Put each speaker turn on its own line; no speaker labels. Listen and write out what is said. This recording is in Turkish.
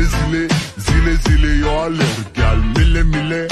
zile Zile zile eu alerg Gel mile mile.